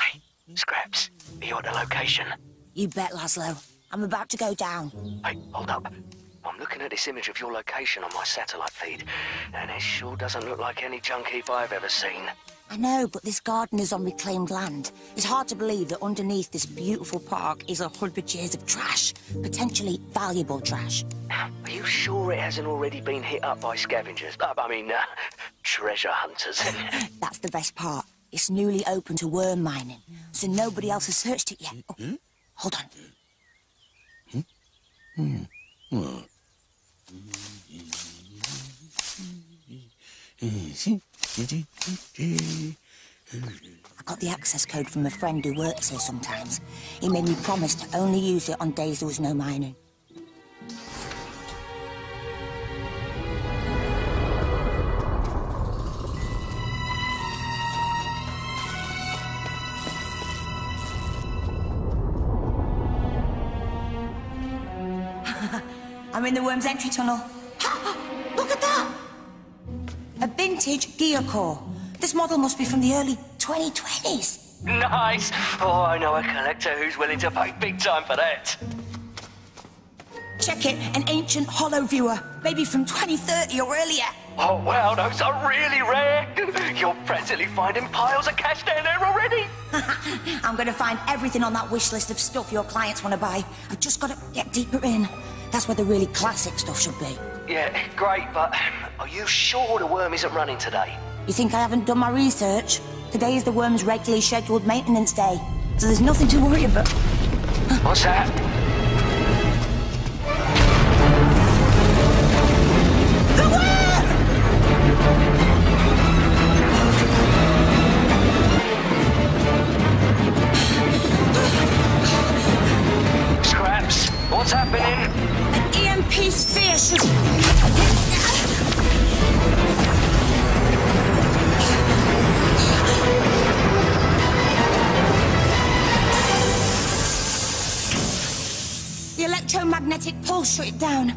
Hey, Scraps, are you at the location? You bet, Laszlo. I'm about to go down. Hey, hold up. I'm looking at this image of your location on my satellite feed, and it sure doesn't look like any junk heap I've ever seen. I know, but this garden is on reclaimed land. It's hard to believe that underneath this beautiful park is a hundred years of trash. Potentially valuable trash. Are you sure it hasn't already been hit up by scavengers? Uh, I mean, uh, treasure hunters. That's the best part. It's newly open to worm mining, so nobody else has searched it yet. Oh, hold on. I got the access code from a friend who works here sometimes. He made me promise to only use it on days there was no mining. I'm in the worm's entry tunnel. Look at that! A vintage gear core. This model must be from the early 2020s. nice! Oh, I know a collector who's willing to pay big time for that. Check it, an ancient hollow viewer, maybe from 2030 or earlier. Oh, wow, those are really rare. You're practically finding piles of cash down there already. I'm gonna find everything on that wish list of stuff your clients want to buy. I've just got to get deeper in. That's where the really classic stuff should be. Yeah, great, but are you sure the worm isn't running today? You think I haven't done my research? Today is the worm's regularly scheduled maintenance day, so there's nothing to worry about. What's that? Down.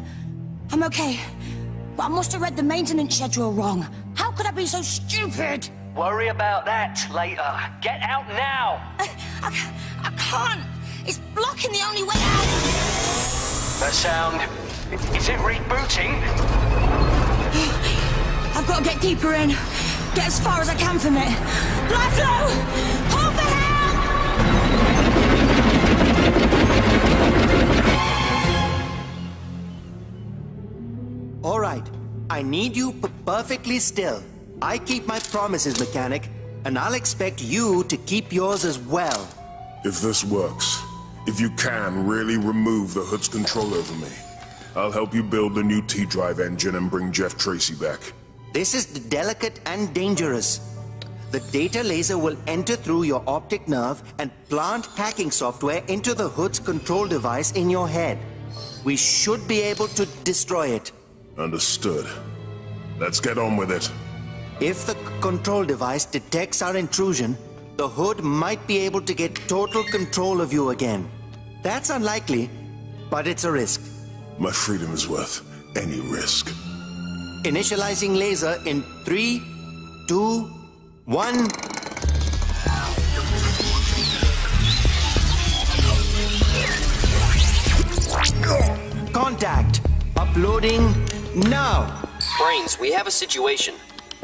I'm okay, but I must have read the maintenance schedule wrong. How could I be so stupid? Worry about that later. Get out now. I, I, I can't. It's blocking the only way out. That sound. Is it rebooting? I've got to get deeper in. Get as far as I can from it. Life low! Hold for help! All right. I need you perfectly still. I keep my promises, mechanic, and I'll expect you to keep yours as well. If this works, if you can really remove the hood's control over me, I'll help you build the new T-Drive engine and bring Jeff Tracy back. This is delicate and dangerous. The data laser will enter through your optic nerve and plant hacking software into the hood's control device in your head. We should be able to destroy it. Understood. Let's get on with it. If the control device detects our intrusion, the hood might be able to get total control of you again. That's unlikely, but it's a risk. My freedom is worth any risk. Initializing laser in three, two, one. Contact. Uploading now. Brains, we have a situation.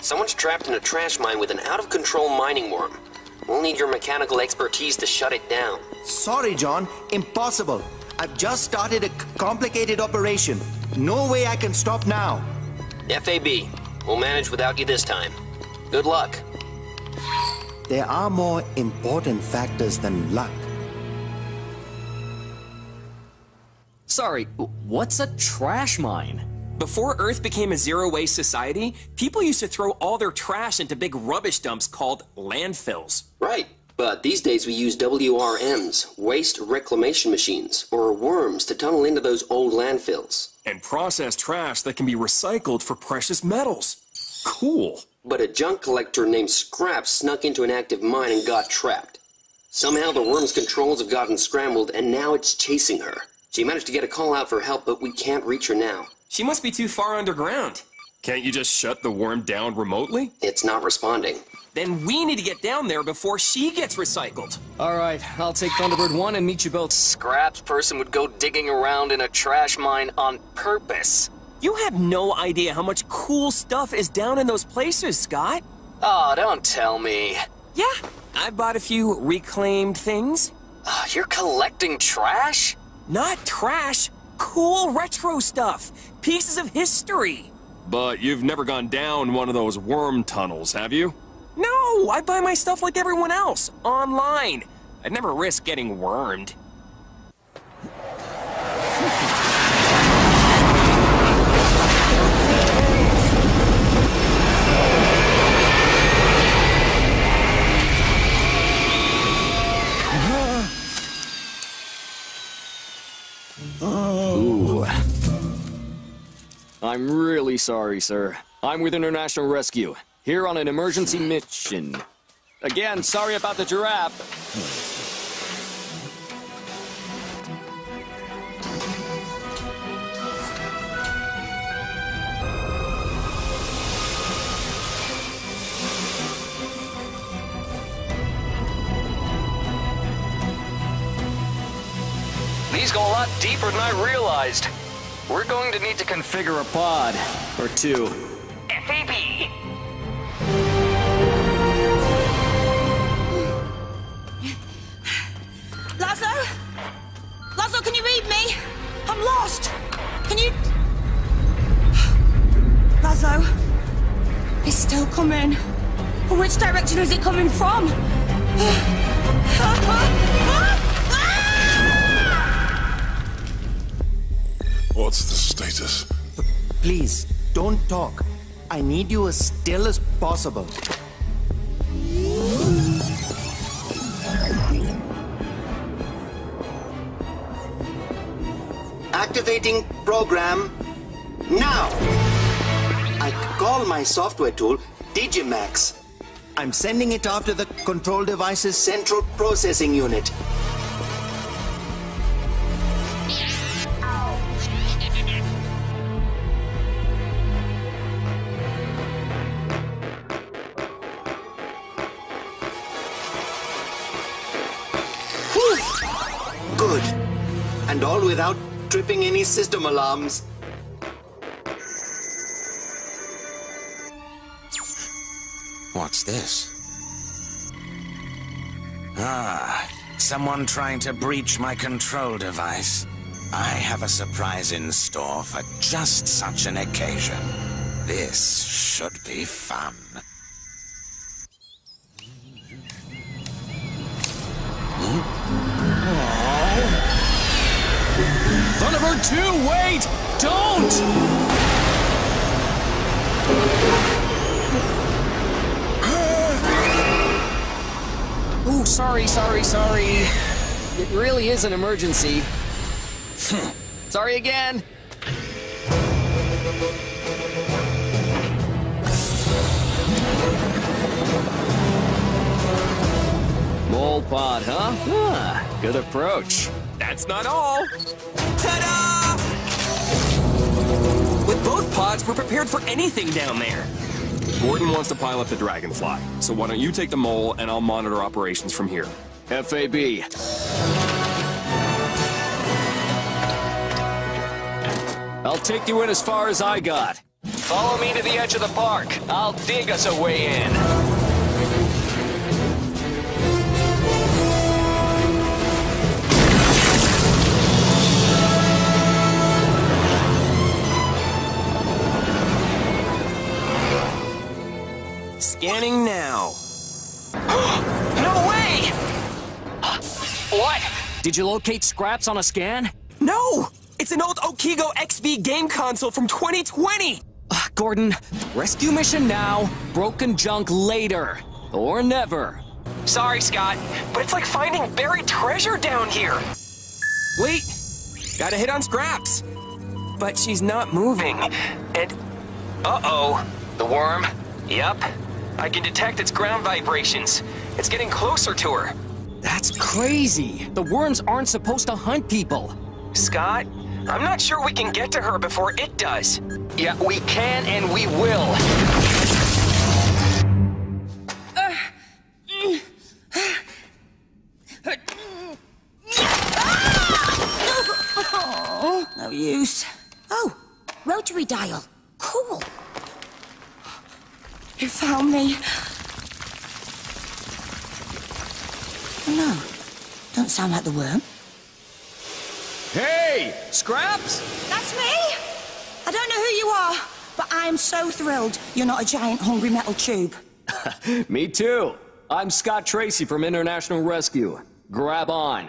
Someone's trapped in a trash mine with an out of control mining worm. We'll need your mechanical expertise to shut it down. Sorry, John. Impossible. I've just started a c- complicated operation. No way I can stop now. FAB, we'll manage without you this time. Good luck. There are more important factors than luck. Sorry, what's a trash mine? Before Earth became a zero waste society, people used to throw all their trash into big rubbish dumps called landfills. Right. But these days we use WRMs, waste reclamation machines, or worms to tunnel into those old landfills. And process trash that can be recycled for precious metals. Cool. But a junk collector named Scrap snuck into an active mine and got trapped. Somehow the worm's controls have gotten scrambled, and now it's chasing her. She managed to get a call out for help, but we can't reach her now. She must be too far underground. Can't you just shut the worm down remotely? It's not responding. Then we need to get down there before she gets recycled. All right, I'll take Thunderbird 1 and meet you both. Scraps person would go digging around in a trash mine on purpose. You have no idea how much cool stuff is down in those places, Scott. Oh, don't tell me. Yeah, I bought a few reclaimed things. Oh, you're collecting trash? Not trash, cool retro stuff. Pieces of history. But you've never gone down one of those worm tunnels, have you? No, I buy my stuff like everyone else, online. I'd never risk getting wormed. I'm really sorry, sir. I'm with International Rescue, here on an emergency mission. Again, sorry about the giraffe. These go a lot deeper than I realized. We're going to need to configure a Pod, or two. FAB. Laszlo? Laszlo, can you read me? I'm lost. Can you... Laszlo? It's still coming. Which direction is it coming from? Uh, uh, What's the status? Please, don't talk. I need you as still as possible. Activating program now. I call my software tool Digimax. I'm sending it off to the control device's central processing unit. Without tripping any system alarms. What's this? Ah, someone trying to breach my control device. I have a surprise in store for just such an occasion. This should be fun. Thunderbird 2, wait! Don't! Ooh, sorry, sorry, sorry. It really is an emergency. sorry again. Mole pod, huh? Ah, good approach. That's not all. Ta-da! With both pods, we're prepared for anything down there. Gordon wants to pilot the Dragonfly, so why don't you take the mole and I'll monitor operations from here. FAB. I'll take you in as far as I got. Follow me to the edge of the park. I'll dig us a way in. Did you locate scraps on a scan? No! It's an old Okigo XV game console from 2020! Ah, Gordon, rescue mission now, broken junk later. Or never. Sorry, Scott, but it's like finding buried treasure down here. Wait, gotta hit on Scraps. But she's not moving, and... Uh-oh. The worm? Yep. I can detect its ground vibrations. It's getting closer to her. That's crazy. The worms aren't supposed to hunt people. Scott, I'm not sure we can get to her before it does. Yeah, we can and we will. No use. Oh, rotary dial. Cool. You found me. Oh, no. Don't sound like the worm. Hey, Scraps? That's me! I don't know who you are, but I am so thrilled you're not a giant hungry metal tube. Me too. I'm Scott Tracy from International Rescue. Grab on.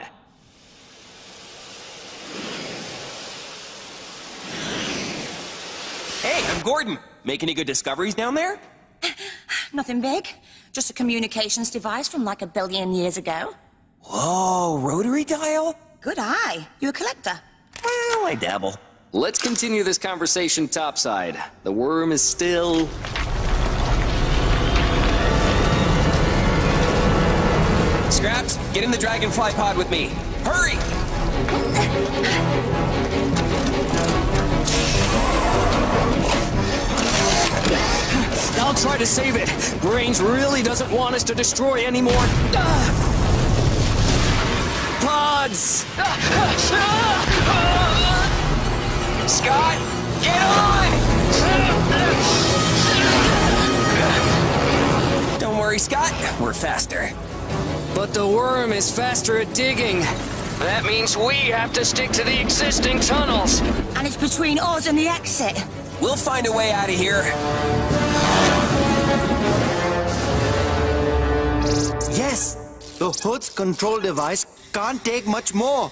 Hey, I'm Gordon. Make any good discoveries down there? Nothing big. Just a communications device from like a billion years ago. Whoa, rotary dial? Good eye. You a collector? Well, I dabble. Let's continue this conversation topside. The worm is still... Scraps, get in the dragonfly pod with me. Hurry! I'll try to save it. Brains really doesn't want us to destroy any more... Ah! Pods! Scott, get on! Don't worry, Scott. We're faster. But the worm is faster at digging. That means we have to stick to the existing tunnels. And it's between us and the exit. We'll find a way out of here. Yes, the hood's control device can't take much more.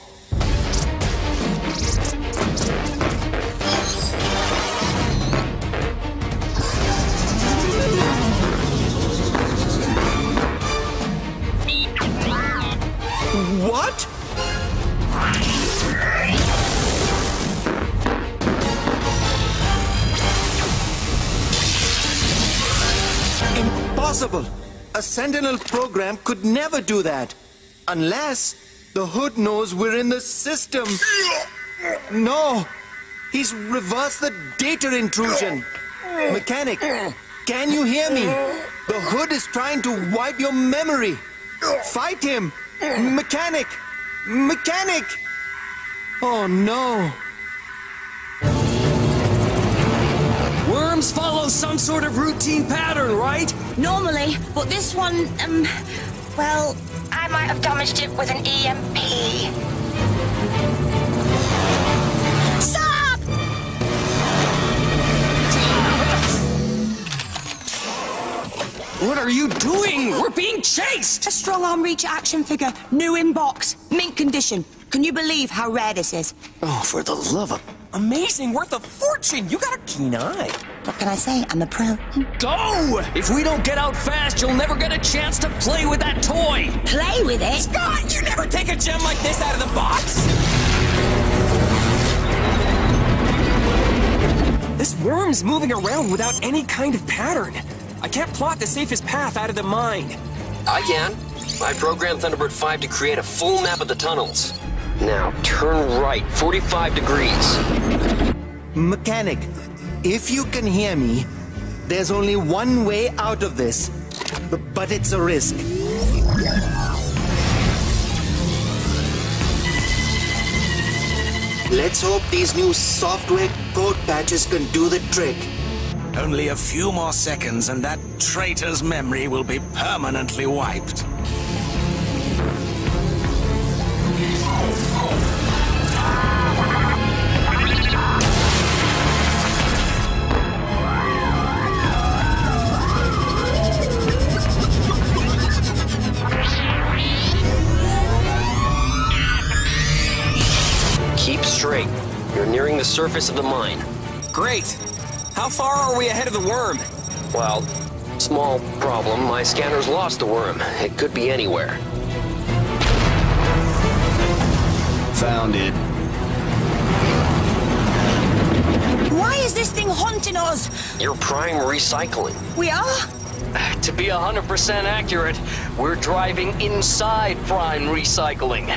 Sentinel program could never do that. Unless the Hood knows we're in the system. No! He's reversed the data intrusion. Mechanic, can you hear me? The Hood is trying to wipe your memory. Fight him! Mechanic! Mechanic! Oh no! Worms follow some sort of routine pattern, right? Normally, but this one, um, well, I might have damaged it with an EMP. Stop! What are you doing? We're being chased! A strong arm reach action figure, new in box, mint condition. Can you believe how rare this is? Oh, for the love of... Amazing, worth a fortune. You got a keen eye. What can I say? I'm a pro. Go! If we don't get out fast, you'll never get a chance to play with that toy! Play with it? Scott, you never take a gem like this out of the box! This worm's moving around without any kind of pattern. I can't plot the safest path out of the mine. I can. I programmed Thunderbird 5 to create a full map of the tunnels. Now, turn right 45 degrees. Mechanic, if you can hear me, there's only one way out of this. But it's a risk. Let's hope these new software code patches can do the trick. Only a few more seconds and that traitor's memory will be permanently wiped. You're nearing the surface of the mine. Great. How far are we ahead of the worm? Well, Small problem, my scanner's lost the worm. It could be anywhere. Found it. Why is this thing haunting us? You're prime recycling. We are? To be 100% accurate, we're driving inside Prime Recycling.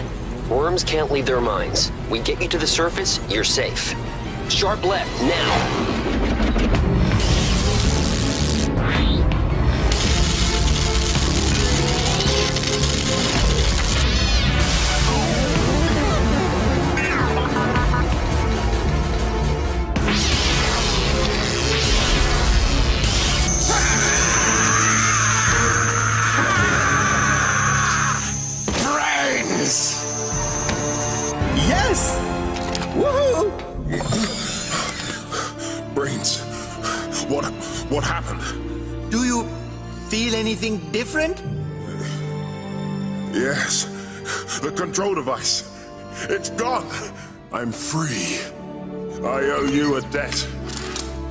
Worms can't leave their minds. We get you to the surface, you're safe. Sharp left, now! What what happened? Do you feel anything different? Yes. The control device. It's gone. I'm free. I owe you a debt.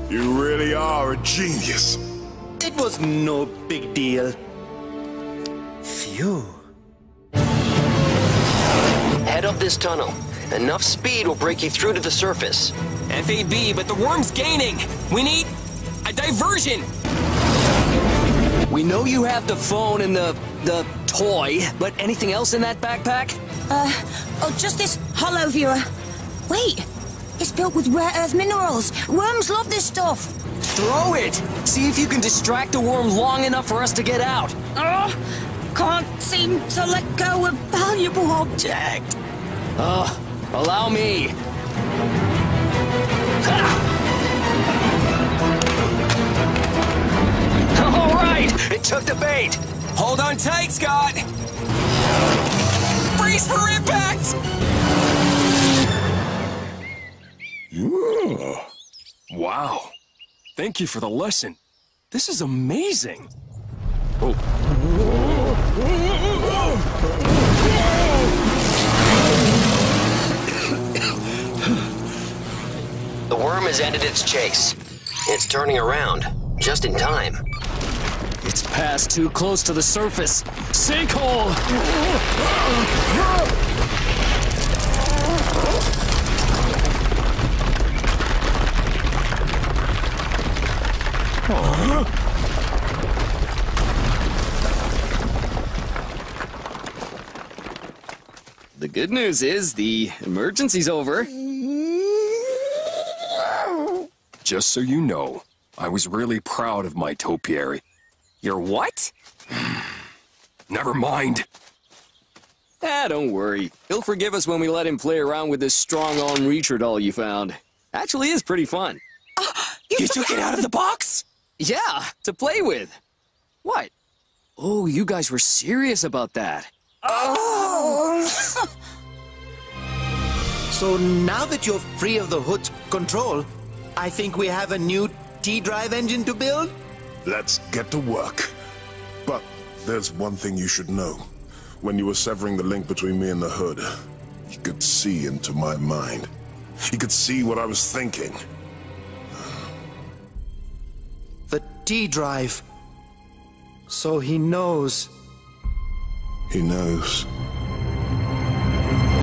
You really are a genius. It was no big deal. Phew. Head up this tunnel. Enough speed will break you through to the surface. FAB, but the worm's gaining. We need a diversion. We know you have the phone and the the toy, but anything else in that backpack? Uh, oh, just this hollow viewer. Wait, it's built with rare earth minerals. Worms love this stuff. Throw it! See if you can distract the worm long enough for us to get out. Oh, can't seem to let go of valuable object. Uh, allow me. All right, it took the bait. Hold on tight, Scott. Brace for impact. Oh. Wow. Thank you for the lesson. This is amazing. Oh. The worm has ended its chase. It's turning around, just in time. Passed too close to the surface. Sinkhole! The good news is the emergency's over. Just so you know, I was really proud of my topiary. Your what? Never mind. Ah, don't worry. He'll forgive us when we let him play around with this strong-arm Reacher doll you found. Actually is pretty fun. You took it out of the box? Yeah, to play with. What? Oh, you guys were serious about that. Oh! So now that you're free of the hood's control, I think we have a new T-drive engine to build? Let's get to work. But there's one thing you should know. When you were severing the link between me and the hood, he could see into my mind. He could see what I was thinking. The T-drive. So he knows. He knows.